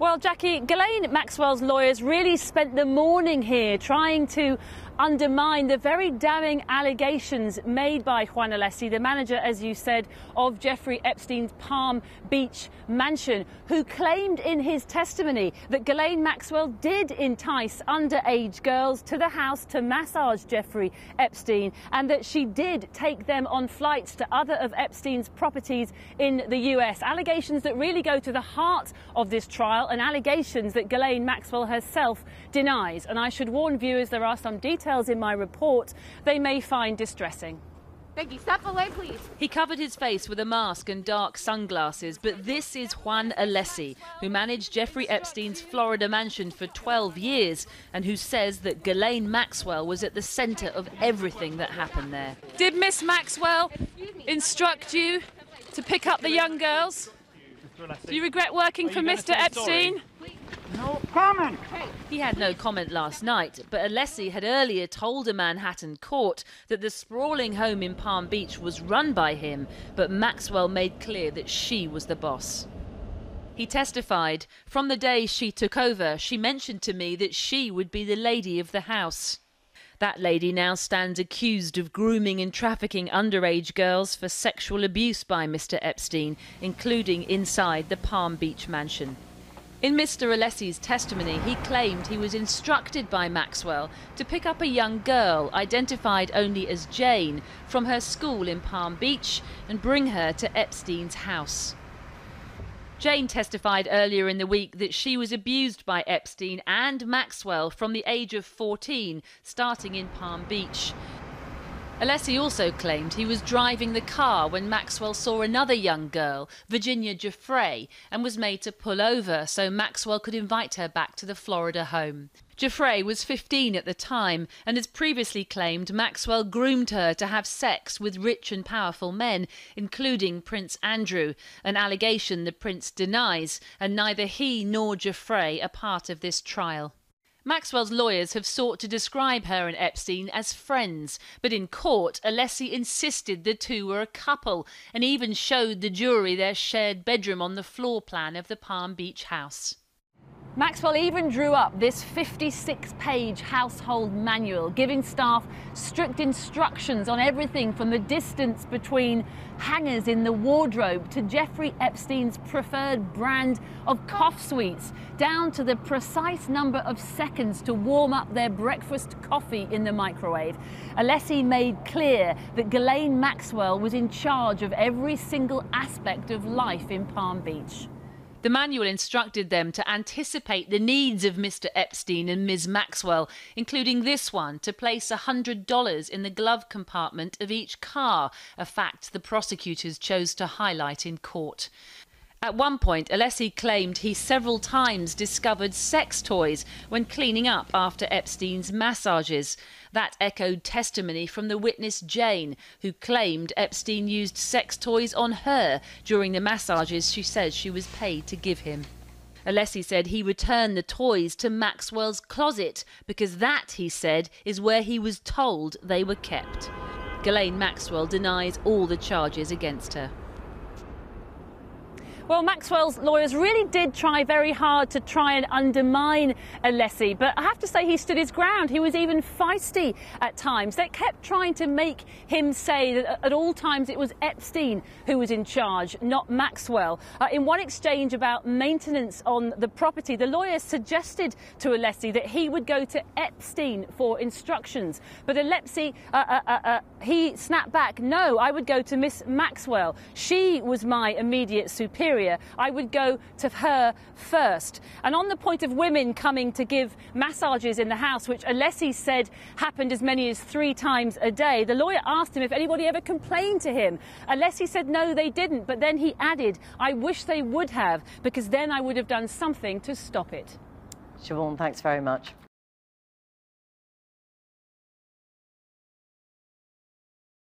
Well, Jackie, Ghislaine Maxwell's lawyers really spent the morning here trying to undermine the very damning allegations made by Juan Alessi, the manager, as you said, of Jeffrey Epstein's Palm Beach mansion, who claimed in his testimony that Ghislaine Maxwell did entice underage girls to the house to massage Jeffrey Epstein and that she did take them on flights to other of Epstein's properties in the US. Allegations that really go to the heart of this trial and allegations that Ghislaine Maxwell herself denies. And I should warn viewers there are some details in my report they may find distressing. Becky, step away, please. He covered his face with a mask and dark sunglasses, but this is Juan Alessi, who managed Jeffrey Epstein's Florida mansion for 12 years and who says that Ghislaine Maxwell was at the centre of everything that happened there. Did Miss Maxwell instruct you to pick up the young girls? Do you regret working for Mr. Epstein? No comment. He had no comment last night, but Alessi had earlier told a Manhattan court that the sprawling home in Palm Beach was run by him, but Maxwell made clear that she was the boss. He testified, From the day she took over, she mentioned to me that she would be the lady of the house. That lady now stands accused of grooming and trafficking underage girls for sexual abuse by Mr. Epstein, including inside the Palm Beach mansion. In Mr. Alessi's testimony, he claimed he was instructed by Maxwell to pick up a young girl, identified only as Jane, from her school in Palm Beach and bring her to Epstein's house. Jane testified earlier in the week that she was abused by Epstein and Maxwell from the age of 14, starting in Palm Beach. Alessi also claimed he was driving the car when Maxwell saw another young girl, Virginia Giuffre, and was made to pull over so Maxwell could invite her back to the Florida home. Giuffre was 15 at the time and has previously claimed Maxwell groomed her to have sex with rich and powerful men, including Prince Andrew, an allegation the prince denies, and neither he nor Giuffre are part of this trial. Maxwell's lawyers have sought to describe her and Epstein as friends, but in court, Alessi insisted the two were a couple and even showed the jury their shared bedroom on the floor plan of the Palm Beach house. Maxwell even drew up this 56 page household manual, giving staff strict instructions on everything from the distance between hangers in the wardrobe to Jeffrey Epstein's preferred brand of cough sweets, down to the precise number of seconds to warm up their breakfast coffee in the microwave. Alessi made clear that Ghislaine Maxwell was in charge of every single aspect of life in Palm Beach. The manual instructed them to anticipate the needs of Mr. Epstein and Ms. Maxwell, including this one to place $100 in the glove compartment of each car, a fact the prosecutors chose to highlight in court. At one point, Alessi claimed he several times discovered sex toys when cleaning up after Epstein's massages. That echoed testimony from the witness Jane, who claimed Epstein used sex toys on her during the massages she says she was paid to give him. Alessi said he returned the toys to Maxwell's closet because that, he said, is where he was told they were kept. Ghislaine Maxwell denies all the charges against her. Well, Maxwell's lawyers really did try very hard to try and undermine Alessi, but I have to say he stood his ground. He was even feisty at times. They kept trying to make him say that at all times it was Epstein who was in charge, not Maxwell. Uh, in one exchange about maintenance on the property, the lawyers suggested to Alessi that he would go to Epstein for instructions, but Alessi, uh, uh, uh, uh he snapped back, no, I would go to Miss Maxwell. She was my immediate superior I would go to her first. And on the point of women coming to give massages in the house, which Alessi said happened as many as three times a day, the lawyer asked him if anybody ever complained to him. Alessi said no, they didn't, but then he added, I wish they would have, because then I would have done something to stop it. Siobhan, thanks very much.